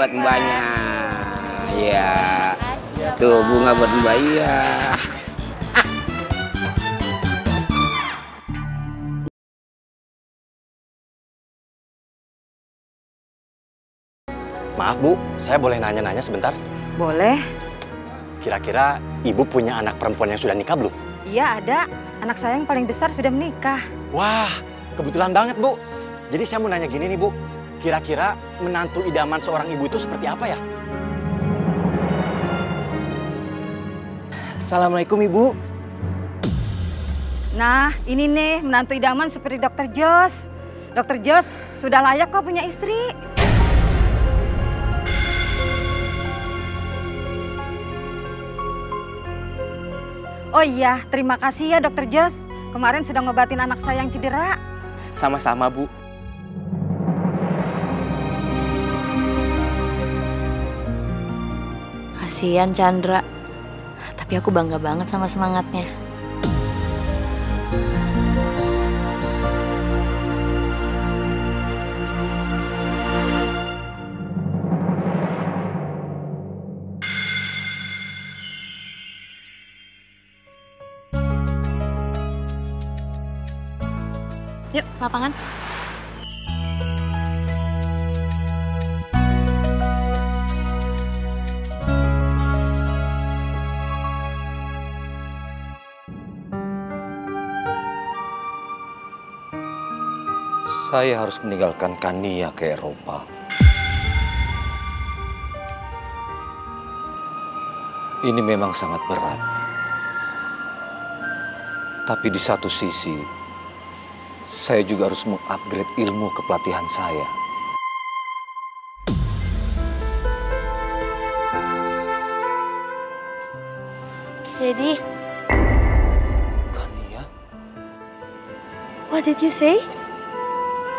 buat mbaknya. Ya. Tuh bunga buat mbak iya. Maaf Bu, saya boleh nanya-nanya sebentar? Boleh? Kira-kira Ibu punya anak perempuan yang sudah nikah belum? Iya ada. Anak saya yang paling besar sudah menikah. Wah, kebetulan banget Bu. Jadi saya mau nanya gini nih Bu, kira-kira menantu idaman seorang ibu itu seperti apa ya? Assalamualaikum Ibu. Nah, ini nih menantu idaman seperti Dokter Jos. Dokter Jos sudah layak kok punya istri. Oh iya, terima kasih ya Dokter Jos. Kemarin sudah ngobatin anak saya yang cedera. Sama-sama Bu. Kasihan Chandra. Tapi aku bangga banget sama semangatnya. Yuk, lapangan. Saya harus meninggalkan Kania ke Eropa. Ini memang sangat berat. Tapi di satu sisi, saya juga harus mengupgrade ilmu kepelatihan saya. Jadi, Kania? what did you say?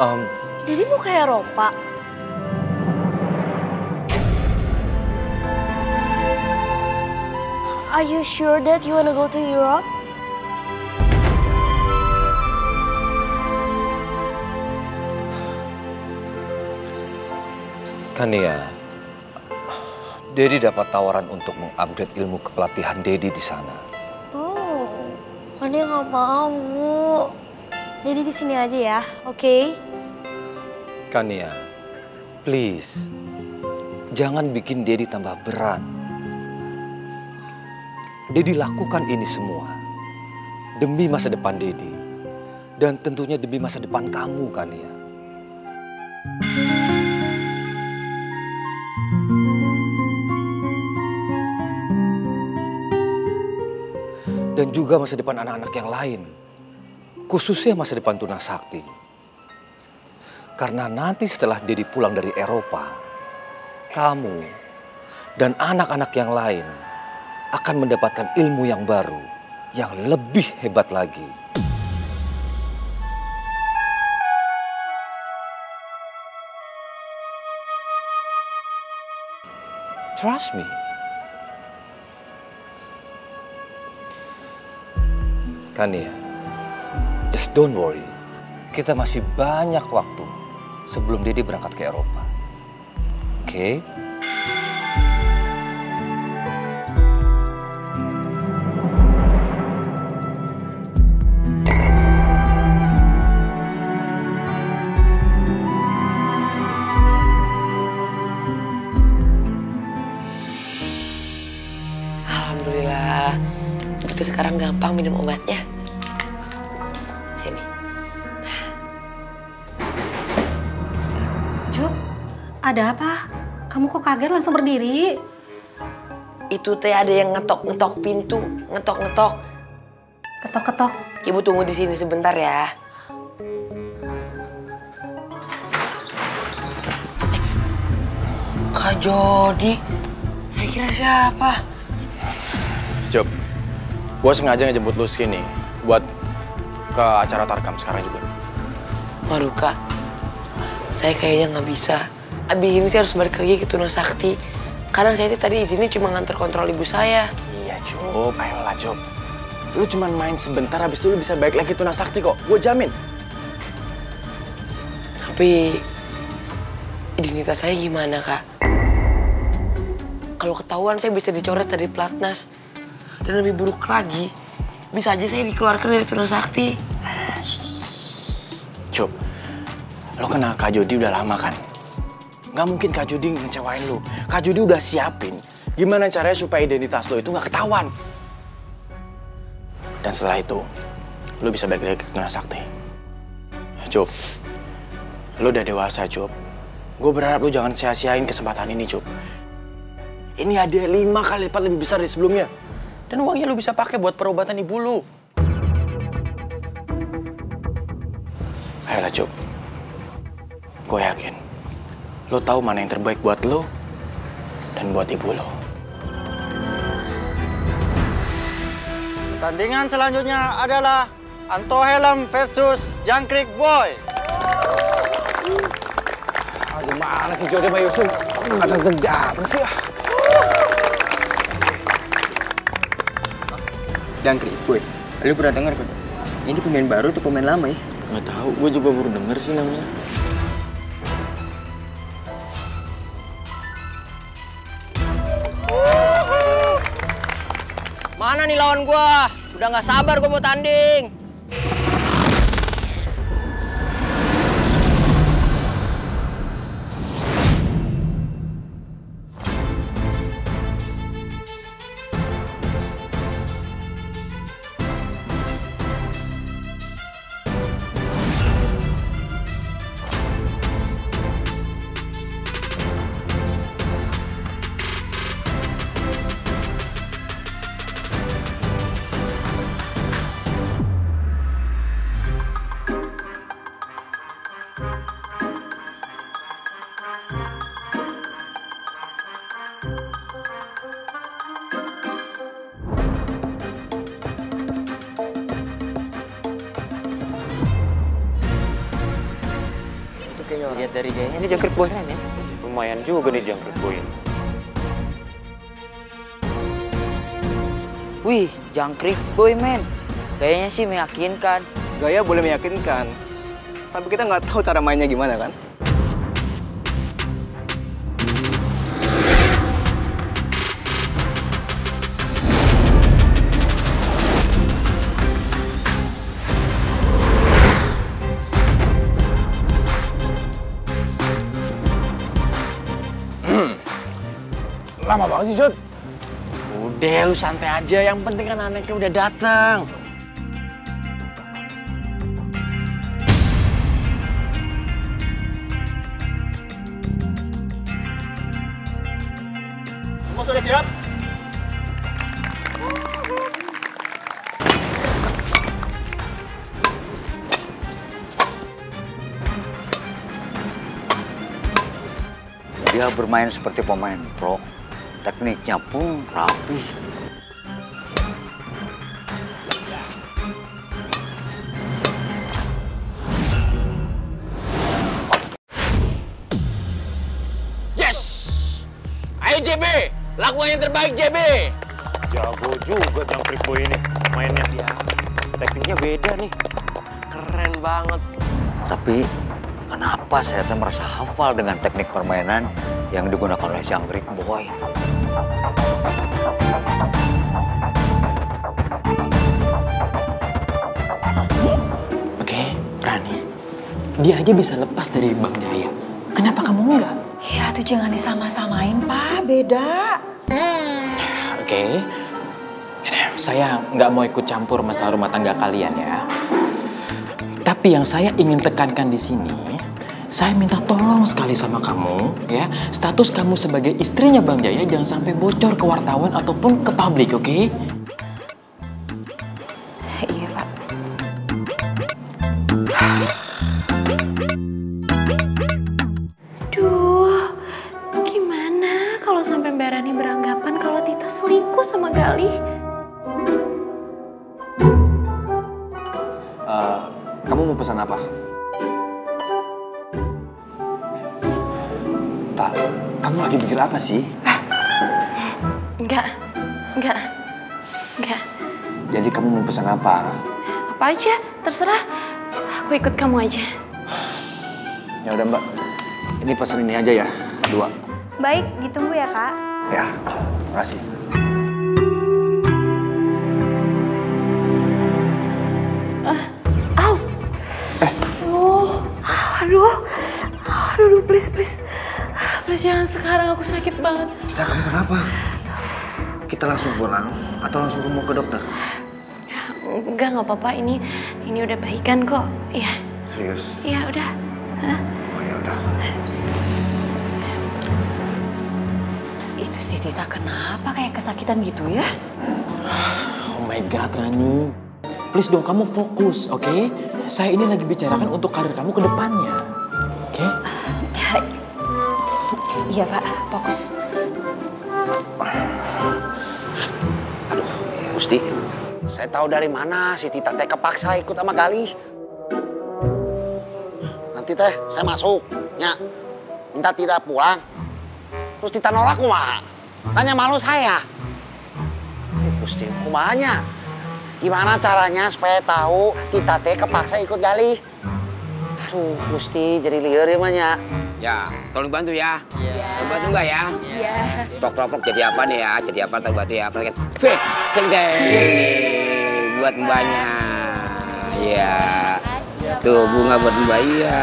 Um, Jadi mau ke Eropa? Are you sure that you wanna go to Europe? Kania, Dedi dapat tawaran untuk mengupgrade ilmu kepelatihan Dedi di sana. Oh, Kania nggak mau. Jadi di sini aja ya, oke? Kania, please, jangan bikin Dedi tambah berat. Dedi lakukan ini semua demi masa depan Dedi dan tentunya demi masa depan kamu, Kania. Dan juga masa depan anak-anak yang lain, khususnya masa depan Tuna Sakti. Karena nanti setelah Dedi pulang dari Eropa, kamu dan anak-anak yang lain akan mendapatkan ilmu yang baru, yang lebih hebat lagi. Trust me. Kania, just don't worry. Kita masih banyak waktu sebelum Dedi berangkat ke Eropa. Oke? Alhamdulillah. Itu sekarang gampang minum obatnya. Ada apa? Kamu kok kaget langsung berdiri? Itu teh ada yang ngetok-ngetok pintu, ngetok-ngetok. Ketok-ketok. Ibu tunggu di sini sebentar ya. Kak Jody, saya kira siapa? Job, gue sengaja ngejemput lu sini buat ke acara Tarkam sekarang juga. Waduh kak, saya kayaknya nggak bisa. Abis ini saya harus balik lagi ke Tuna Sakti. Karena saya tadi izinnya cuma nganter kontrol ibu saya. Iya Job, ayolah Job. Lu cuma main sebentar, habis itu lu bisa balik lagi Tuna Sakti kok. Gue jamin. Tapi identitas saya gimana kak? Kalau ketahuan saya bisa dicoret dari pelatnas. Dan lebih buruk lagi, bisa aja saya dikeluarkan dari Tuna Sakti. Cup, lo kenal Kak Jody udah lama kan? Gak mungkin Kak Jody ngecewain lu. Kak Jody udah siapin gimana caranya supaya identitas lo itu gak ketahuan. Dan setelah itu, lo bisa balik lagi ke Tuna Sakti. Cup, lo udah dewasa, Cup. Gue berharap lo jangan sia-siain kesempatan ini, Cup. Ini hadiah lima kali lipat lebih besar dari sebelumnya. Dan uangnya lo bisa pakai buat perobatan ibu lo. Ayolah, Cup. Gue yakin, lo tahu mana yang terbaik buat lo dan buat ibu lo. Pertandingan selanjutnya adalah Anto Helm versus Jangkrik Boy. Aduh, mana sih Jody sama Yusuf? Kok nggak datang sih? ah? Jangkrik, gue. Lu pernah dengar kan? Ini pemain baru atau pemain lama ya? Nggak tahu, gue juga baru denger sih namanya. Mana nih lawan gua? Udah nggak sabar gua mau tanding. Lihat dari gayanya ini jangkrik boy kan ya? Lumayan juga nih jangkrik boy. Wih, jangkrik boy men. Kayaknya sih meyakinkan. Gaya boleh meyakinkan, tapi kita nggak tahu cara mainnya gimana kan? Lama banget sih, Jod. Udah, lu santai aja. Yang penting kan anaknya udah datang. Semua sudah siap? Dia bermain seperti pemain pro. Tekniknya pun rapi. Yes! Ayo JB, lakukan yang terbaik JB. Jago juga jangkrik boy ini mainnya. Biasa. Tekniknya beda nih. Keren banget. Tapi kenapa saya merasa hafal dengan teknik permainan yang digunakan oleh Jangkrik Boy? Oke, Rani. Dia aja bisa lepas dari Bang Jaya. Kenapa kamu enggak? Ya tuh jangan disama-samain, Pak. Beda. Oke. Yaudah, Saya nggak mau ikut campur masalah rumah tangga kalian ya. Tapi yang saya ingin tekankan di sini, saya minta tolong sekali sama kamu, ya. Status kamu sebagai istrinya Bang Jaya jangan sampai bocor ke wartawan ataupun ke publik, oke? Iya, Pak. Duh, gimana kalau sampai Mbak Rani beranggapan kalau Tita selingkuh sama Galih? Eh, kamu mau pesan apa? Kamu lagi mikir apa sih? Enggak, enggak, enggak. Jadi kamu mau pesan apa? Apa aja, terserah. Aku ikut kamu aja. Ya udah mbak, ini pesan ini aja ya, dua. Baik, ditunggu ya kak. Ya, makasih. Au. Oh, aduh. Aduh, aduh, please, please. Please jangan sekarang aku sakit banget. Cita kamu kenapa? Kita langsung pulang atau langsung mau ke dokter? Enggak, nggak apa-apa. Ini ini udah baikan kok. Iya. Serius? Iya, udah. Hah? Oh ya udah. Itu si Tita kenapa kayak kesakitan gitu ya? Oh my God, Rani. Please dong, kamu fokus, oke? Saya ini lagi bicarakan untuk karir kamu ke depannya. Iya Pak, fokus. Gusti, saya tahu dari mana si Tita teh kepaksa ikut sama Galih. Nanti teh saya masuk, nya minta tidak pulang. Terus Tita nolak kumaha? Tanya malu saya. Eh, Gusti, kumahanya? Gimana caranya supaya tahu Tita teh kepaksa ikut Galih? Aduh, Gusti jadi liar ya mah, nya. Ya, tolong bantu ya. Iya. Tolong bantu enggak ya? Iya. Tok tok tok jadi apa nih ya? Jadi apa tolong bantu ya? Perhatikan. Fit, deng. Buat mbaknya. Ya. Tuh bunga buat mbak iya.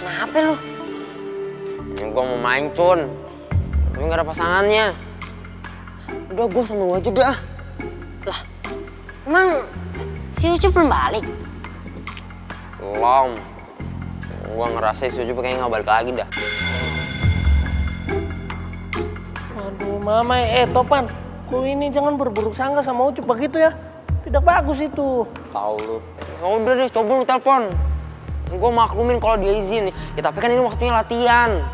Kenapa lu? Gue mau main, Cun. Tapi gak ada pasangannya. Udah, gue sama lu aja dah. Lah, emang si Ucup belum balik? Belum. Gue ngerasa si Ucup kayaknya gak balik lagi dah. Aduh, Mama, eh Topan, kau ini jangan berburuk sangka sama Ucup begitu ya. Tidak bagus itu. Tahu lu. Ya udah deh, coba lu telepon. Gue maklumin kalau dia izin. Ya tapi kan ini waktunya latihan.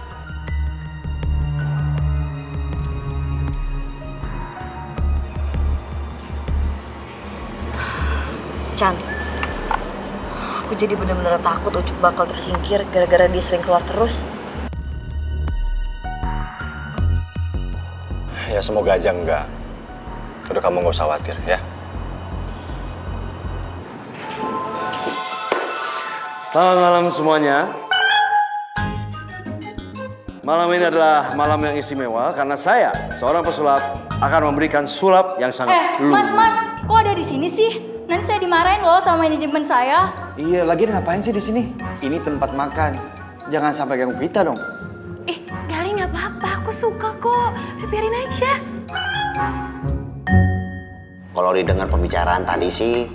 Chan, aku jadi bener-bener takut Ucup bakal tersingkir gara-gara dia sering keluar terus. Ya semoga aja enggak. Udah kamu nggak usah khawatir ya. Selamat malam semuanya. Malam ini adalah malam yang istimewa karena saya, seorang pesulap, akan memberikan sulap yang sangat Eh, mas, mas, kok ada di sini sih? Nanti saya dimarahin loh sama manajemen saya. Iya, lagi ngapain sih di sini? Ini tempat makan. Jangan sampai ganggu kita dong. Eh, Gali nggak apa-apa. Aku suka kok. Biarin aja. Kalau didengar pembicaraan tadi sih,